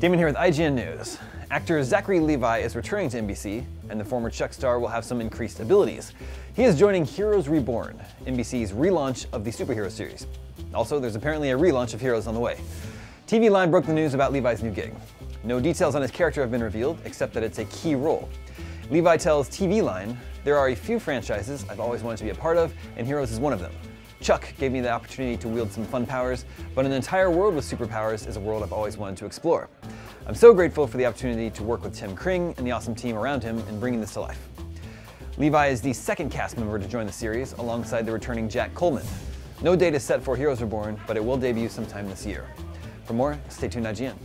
Damon here with IGN News. Actor Zachary Levi is returning to NBC, and the former Chuck star will have some increased abilities. He is joining Heroes Reborn, NBC's relaunch of the superhero series. Also, there's apparently a relaunch of Heroes on the way. TV Line broke the news about Levi's new gig. No details on his character have been revealed, except that it's a key role. Levi tells TV Line, There are a few franchises I've always wanted to be a part of, and Heroes is one of them. Chuck gave me the opportunity to wield some fun powers, but an entire world with superpowers is a world I've always wanted to explore. I'm so grateful for the opportunity to work with Tim Kring and the awesome team around him in bringing this to life. Levi is the second cast member to join the series, alongside the returning Jack Coleman. No date is set for Heroes Reborn, but it will debut sometime this year. For more, stay tuned IGN.